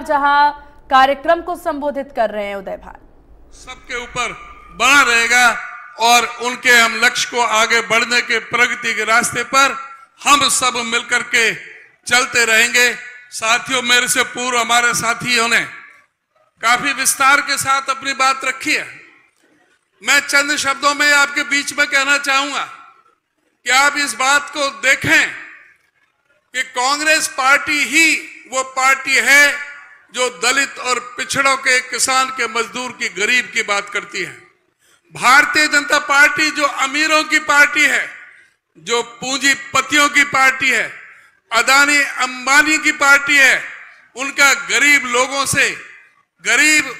जहाँ कार्यक्रम को संबोधित कर रहे हैं उदय भान सबके ऊपर बना रहेगा और उनके हम लक्ष्य को आगे बढ़ने के प्रगति के रास्ते पर हम सब मिलकर के चलते रहेंगे। साथियों, मेरे से पूर्व हमारे साथियों ने काफ़ी विस्तार के साथ अपनी बात रखी है। मैं चंद शब्दों में आपके बीच में कहना चाहूँगा कि आप इस बात को देखें कि कांग्रेस पार्टी ही वो पार्टी है जो दलित और पिछड़ों के किसान के मजदूर की गरीब की बात करती है। भारतीय जनता पार्टी जो अमीरों की पार्टी है, जो पूंजीपतियों की पार्टी है, अदानी अंबानी की पार्टी है, उनका गरीब लोगों से, गरीब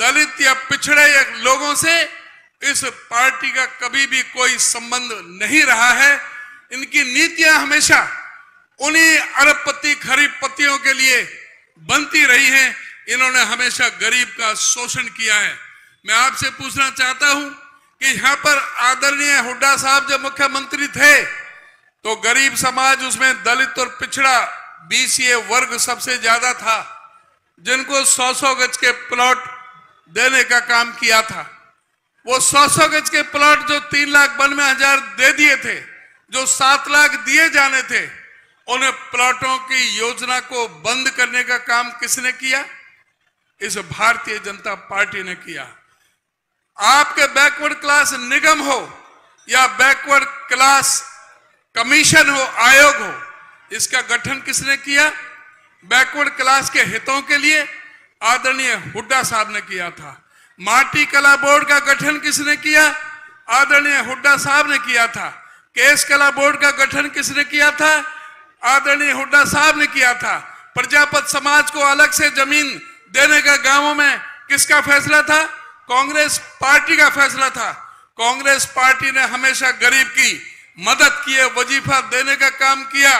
दलित या पिछड़े या लोगों से इस पार्टी का कभी भी कोई संबंध नहीं रहा है। इनकी नीतियाँ हमेशा उन्हीं अरबपति खरीबपतियों के लिए बनती रही है, इन्होंने हमेशा गरीब का शोषण किया है। मैं आपसे पूछना चाहता हूँ कि यहाँ पर आदरणीय हुड्डा साहब जब मुख्यमंत्री थे तो गरीब समाज उसमें दलित और पिछड़ा बीसीए वर्ग सबसे ज़्यादा था, जिनको सौ सौ गज के प्लॉट देने का काम किया था। वो सौ सौ गज के प्लॉट जो तीन लाख बानवे हज़ार दे दिए थे, जो सात लाख दिए जाने थे उन प्लॉटों की योजना को बंद करने का काम किसने किया? इस भारतीय जनता पार्टी ने किया। आपके बैकवर्ड क्लास निगम हो या बैकवर्ड क्लास कमीशन हो, आयोग हो, इसका गठन किसने किया? बैकवर्ड क्लास के हितों के लिए आदरणीय हुड्डा साहब ने किया था। माटी कला बोर्ड का गठन किसने किया? आदरणीय हुड्डा साहब ने किया था। केस कला बोर्ड का गठन किसने किया था? आदरणीय हुड्डा साहब ने किया था। प्रजापत समाज को अलग से ज़मीन देने का गाँवों में किसका फैसला था? कांग्रेस पार्टी का फैसला था। कांग्रेस पार्टी ने हमेशा गरीब की मदद की वजीफा देने का काम किया।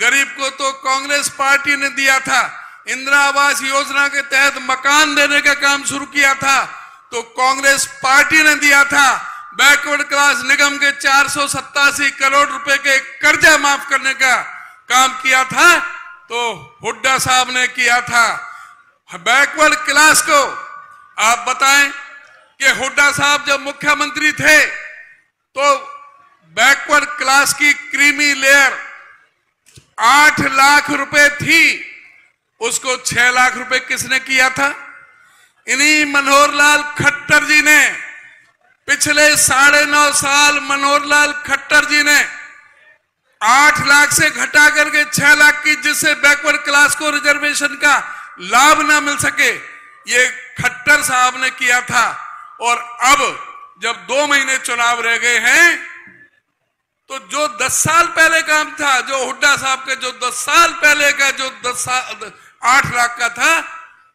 गरीब को तो कांग्रेस पार्टी ने दिया था। इंदिरा आवास योजना के तहत मकान देने का काम शुरू किया था। तो कांग्रेस पार्टी ने दिया था। बैकवर्ड क्लास निगम के चार सौ सत्तासी करोड़ रुपए के कर्जा माफ़ करने का काम किया था तो हुड्डा साहब ने किया था। बैकवर्ड क्लास को आप बताएँ कि हुड्डा साहब जब मुख्यमंत्री थे तो बैकवर्ड क्लास की क्रीमी लेयर आठ लाख रुपए थी। उसको छह लाख रुपए किसने किया था? इन्हीं मनोहर लाल खट्टर जी ने। पिछले साढ़े नौ साल मनोहर लाल खट्टर जी ने आठ लाख से घटा करके छह लाख की, जिससे बैकवर्ड क्लास को रिजर्वेशन का लाभ ना मिल सके, ये खट्टर साहब ने किया था। और अब, जब दो महीने चुनाव रह गए हैं तो जो दस साल पहले काम था, जो हुड्डा साहब के, जो दस साल पहले का, जो दस साल, आठ लाख का था,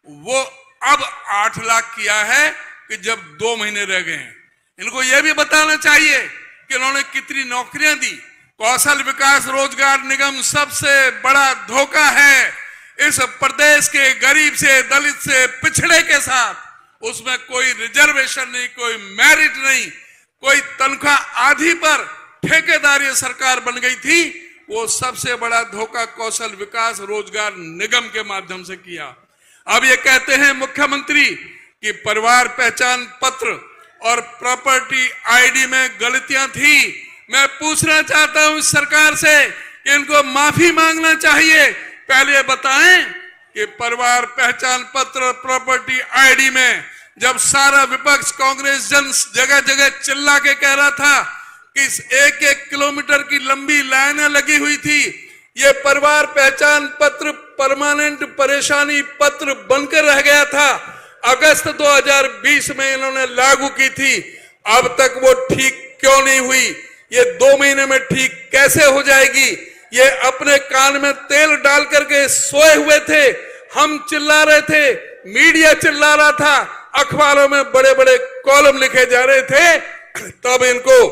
वो अब आठ लाख किया है कि जब दो महीने रह गए हैं। इनको यह भी बताना चाहिए कि इन्होंने कितनी नौकरियाँ दी। कौशल विकास रोज़गार निगम सबसे बड़ा धोखा है इस प्रदेश के गरीब से, दलित से, पिछड़े के साथ। उसमें कोई रिजर्वेशन नहीं, कोई मेरिट नहीं, कोई तनख्वाह आधी पर ठेकेदारी सरकार बन गई थी, वो सबसे बड़ा धोखा कौशल विकास रोज़गार निगम के माध्यम से किया। अब ये कहते हैं मुख्यमंत्री कि परिवार पहचान पत्र और प्रॉपर्टी आईडी में गलतियाँ थी मैं पूछना चाहता हूँ सरकार से कि इनको माफ़ी मांगना चाहिए। पहले बताएँ कि परिवार पहचान पत्र प्रॉपर्टी आईडी में जब सारा विपक्ष कांग्रेस जन जगह जगह चिल्ला के कह रहा था कि इस एक एक किलोमीटर की लंबी लाइनें लगी हुई थी, ये परिवार पहचान पत्र परमानेंट परेशानी पत्र बनकर रह गया था। अगस्त 2020 में इन्होंने लागू की थी। अब तक वो ठीक क्यों नहीं हुई? ये दो महीने में ठीक कैसे हो जाएगी? ये अपने कान में तेल डाल करके सोए हुए थे, हम चिल्ला रहे थे, मीडिया चिल्ला रहा था, अखबारों में बड़े बड़े कॉलम लिखे जा रहे थे। तब इनको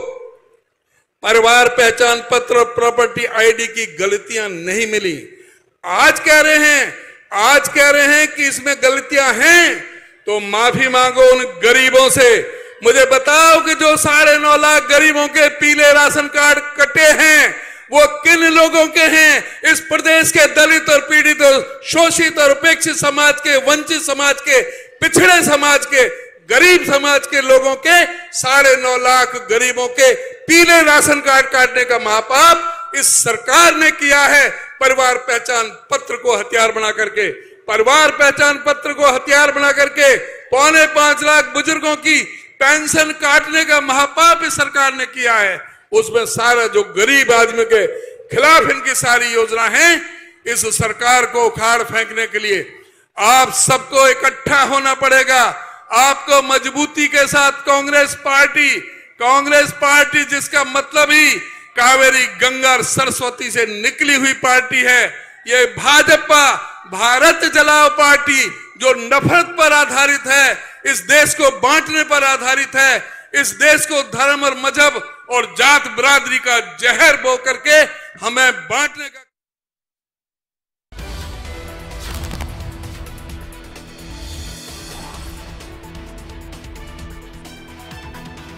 परिवार पहचान पत्र, प्रॉपर्टी आईडी की गलतियाँ नहीं मिली। आज कह रहे हैं, आज कह रहे हैं कि इसमें गलतियाँ हैं तो माफ़ी मांगो उन गरीबों से। मुझे बताओ कि जो साढ़े नौ लाख गरीबों के पीले राशन कार्ड कटे हैं, वो किन लोगों के हैं? इस प्रदेश के दलित और पीड़ित और शोषित और उपेक्षित समाज के, वंचित समाज के, पिछड़े समाज के, गरीब समाज के लोगों के साढ़े नौ लाख गरीबों के पीले राशन कार्ड काटने का महापाप इस सरकार ने किया है। परिवार पहचान पत्र को हथियार बना करके, परिवार पहचान पत्र को हथियार बना करके, पौने पाँच लाख बुज़ुर्गों की पेंशन काटने का महापाप इस सरकार ने किया है। उसमें सारा जो गरीब आदमी के खिलाफ इनकी सारी योजना है, इस सरकार को उखाड़ फेंकने के लिए आप सबको इकट्ठा होना पड़ेगा। आपको मजबूती के साथ कांग्रेस पार्टी कांग्रेस पार्टी जिसका मतलब ही कावेरी गंगा और सरस्वती से निकली हुई पार्टी है। ये भाजपा, भारत जलाओ पार्टी जो नफरत पर आधारित है इस देश को बांटने पर आधारित है। इस देश को धर्म और मज़हब और जात बिरादरी का जहर बो करके हमें बांटने का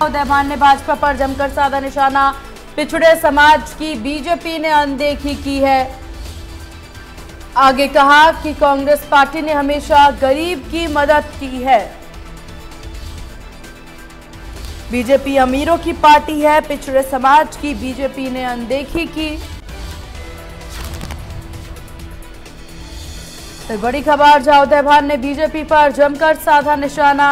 उदयभान ने भाजपा पर जमकर साधा निशाना। पिछड़े समाज की बीजेपी ने अनदेखी की है। आगे कहा कि कांग्रेस पार्टी ने हमेशा गरीब की मदद की है। बीजेपी अमीरों की पार्टी है, पिछड़े समाज की बीजेपी ने अनदेखी की। फिर बड़ी खबर जहाँ उदयभान ने बीजेपी पर जमकर साधा निशाना।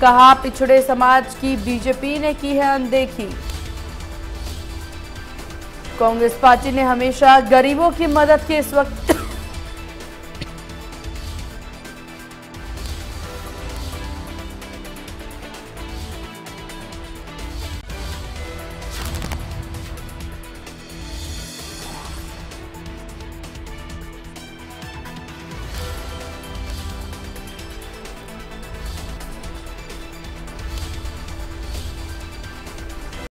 कहा, पिछड़े समाज की बीजेपी ने की है अनदेखी। कांग्रेस पार्टी ने हमेशा गरीबों की मदद की इस वक्त।